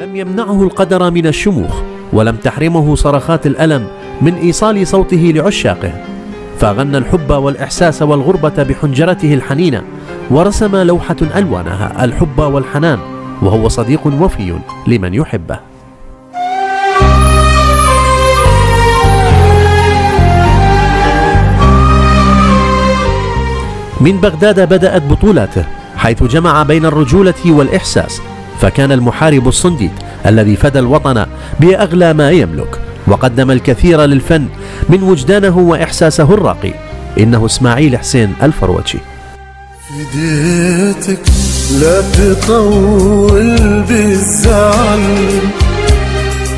لم يمنعه القدر من الشموخ ولم تحرمه صرخات الألم من إيصال صوته لعشاقه. فغنى الحب والإحساس والغربة بحنجرته الحنينة ورسم لوحة ألوانها الحب والحنان وهو صديق وفي لمن يحبه. من بغداد بدأت بطولاته حيث جمع بين الرجولة والإحساس. فكان المحارب الصنديد الذي فدى الوطن بأغلى ما يملك وقدم الكثير للفن من وجدانه وإحساسه الراقي. إنه إسماعيل حسين الفروتشي فديتك لا تطول بالزعل.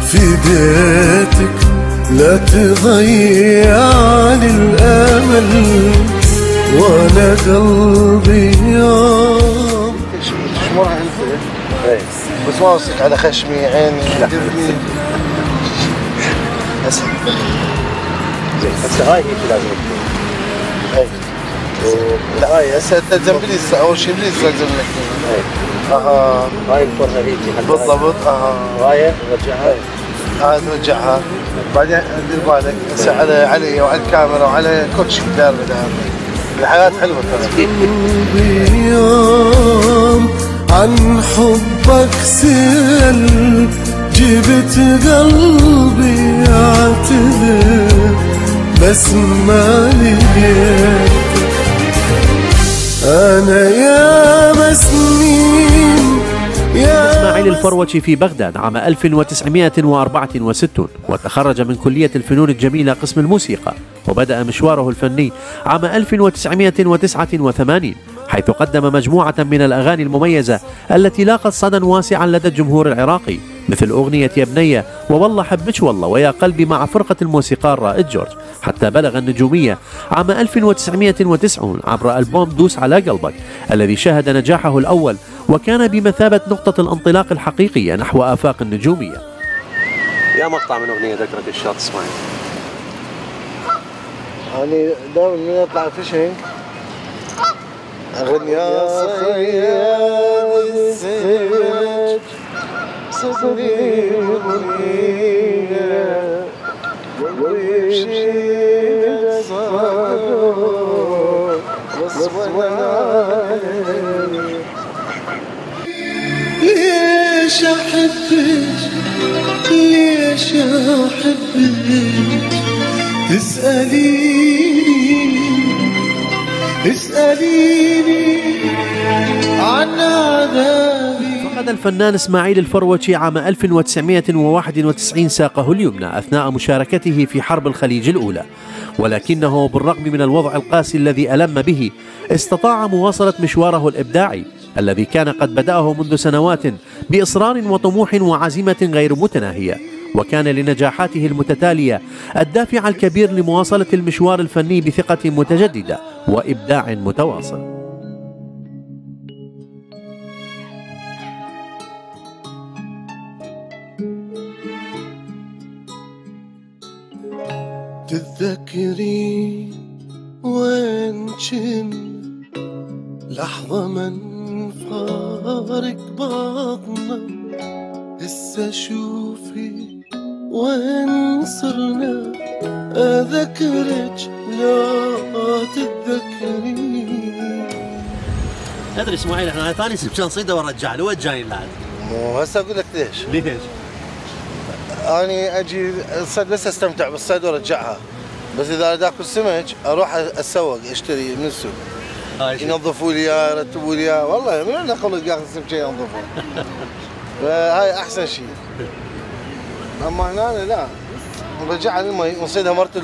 فديتك لا تضيع الامل وأنا قلبي إيه بس ما اوصيك على خشمي عيني. جفني هسه هسه هاي هي لازم تكون لا. هاي هسه انت أول شيء بليز لازم لك أها. هاي الفرنه هيك بالضبط أها. هاي رجعها هاي. ترجعها بعدين دير بالك هسه على علي وعلى الكاميرا وعلى كل شيء دار الحياة حلوة ترى. عن حبك سأل جبت قلبي اعتذر بس ما لقيت أنا يا مسنين يا إسماعيل الفروتشي في بغداد عام 1964 وتخرج من كلية الفنون الجميلة قسم الموسيقى وبدأ مشواره الفني عام 1989 حيث قدم مجموعة من الأغاني المميزة التي لاقت صدى واسعا لدى الجمهور العراقي مثل أغنية يا بنية ووالله حبك والله ويا قلبي مع فرقة الموسيقار رائد جورج. حتى بلغ النجومية عام 1990 عبر ألبوم دوس على قلبك الذي شهد نجاحه الأول وكان بمثابة نقطة الانطلاق الحقيقية نحو آفاق النجومية. يا مقطع من أغنية ذكرك الشاط اسمعي. يعني دائما من يطلع فيشنج اغني يا صياد السمك صدري صدر ليش أحبك؟ ليش أحبك؟ اسأليني اسأليني. الفنان إسماعيل الفروتشي عام 1991 ساقه اليمنى أثناء مشاركته في حرب الخليج الأولى. ولكنه بالرغم من الوضع القاسي الذي ألم به استطاع مواصلة مشواره الإبداعي الذي كان قد بدأه منذ سنوات بإصرار وطموح وعزيمة غير متناهية. وكان لنجاحاته المتتالية الدافع الكبير لمواصلة المشوار الفني بثقة متجددة وإبداع متواصل. تتذكري وين كن لحظة من فارق بطنا هسه شوفي وين صرنا أذكرك لا تتذكري تدري إسماعيل إحنا هاي ثاني سبت نصيده ونرجع له. وين جايين لعد؟ مو هسه أقول لك ليش. ليش؟ أني أجي الصيد بس أستمتع بالصيد وأرجعها. بس إذا اريد اكل سمك أروح اتسوق أشتري من السوق. شيء. ينظفوا لي إياه يرتبوا لي إياه. والله من وين خلق ياخذ سمكه ينظفه؟ فهاي أحسن شيء. أما هنا لا. نرجعها للمي ونصيدها مرت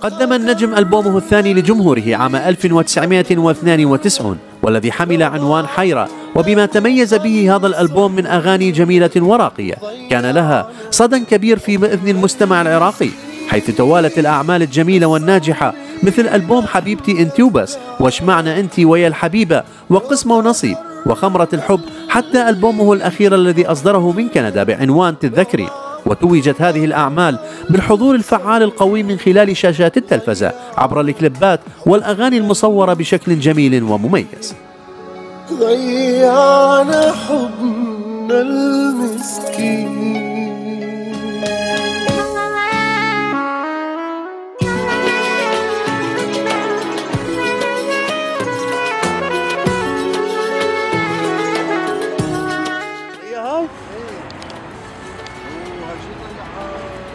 قدم النجم ألبومه الثاني لجمهوره عام 1992 والذي حمل عنوان حيرة وبما تميز به هذا الألبوم من أغاني جميلة وراقية كان لها صدى كبير في إذن المستمع العراقي حيث توالت الأعمال الجميلة والناجحة مثل ألبوم حبيبتي أنت وبس واش معنى أنت ويا الحبيبة وقسمة ونصيب وخمرة الحب حتى ألبومه الأخير الذي أصدره من كندا بعنوان تتذكري وتوجت هذه الأعمال بالحضور الفعال القوي من خلال شاشات التلفزة عبر الكليبات والأغاني المصورة بشكل جميل ومميز. ضيعنا حبنا المسكين.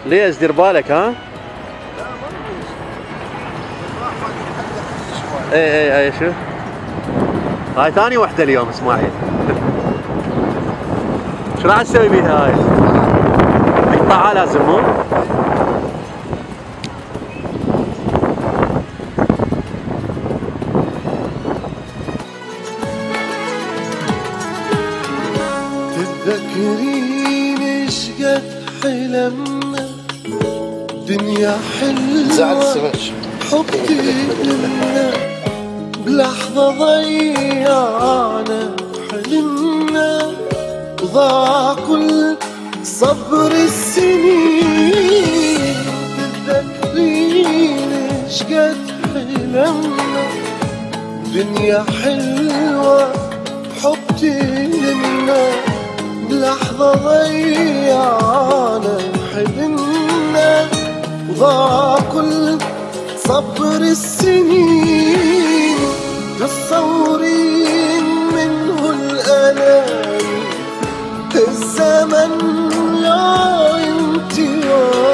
ليش دير بالك ها؟ اي اي اي شو؟ هاي ثاني وحدة اليوم إسماعيل. شو راح تسوي بيها هاي؟ نقطعها لازم مو تتذكرين شقد حلمنا؟ دنيا حلوة. زعل السمك حبي لنا. بلحظة ضيعنا حلمنا وضاع كل صبر السنين. تتذكرين شقد حلمنا؟ دنيا حلوة حبتي لنا. بلحظة ضيعنا حلمنا وضاع كل صبر السنين. تصورين منه الألام الزمن لا انتهاء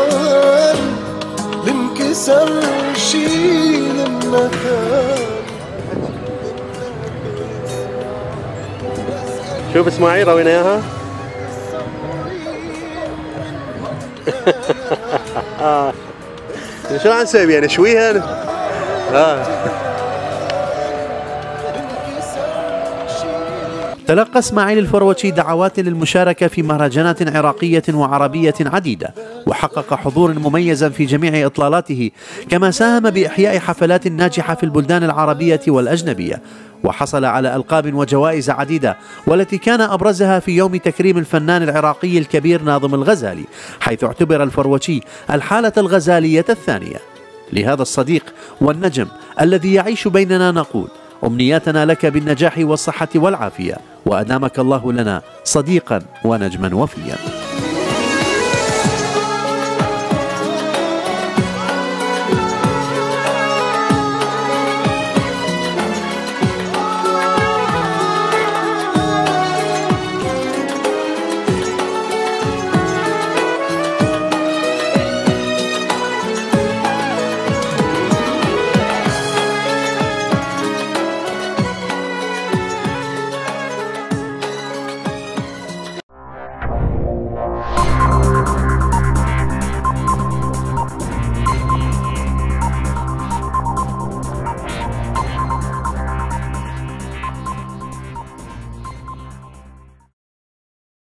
بنكسر شيل المكان شوف إسماعيل روينا إياها. شو راح نسوي بيها نشويها آه. تلقى إسماعيل الفروتشي دعوات للمشاركة في مهرجانات عراقية وعربية عديدة وحقق حضور مميزا في جميع إطلالاته كما ساهم بإحياء حفلات ناجحة في البلدان العربية والأجنبية. وحصل على ألقاب وجوائز عديدة والتي كان أبرزها في يوم تكريم الفنان العراقي الكبير ناظم الغزالي حيث اعتبر الفروتشي الحالة الغزالية الثانية. لهذا الصديق والنجم الذي يعيش بيننا نقول أمنياتنا لك بالنجاح والصحة والعافية. وأدامك الله لنا صديقا ونجما وفيا.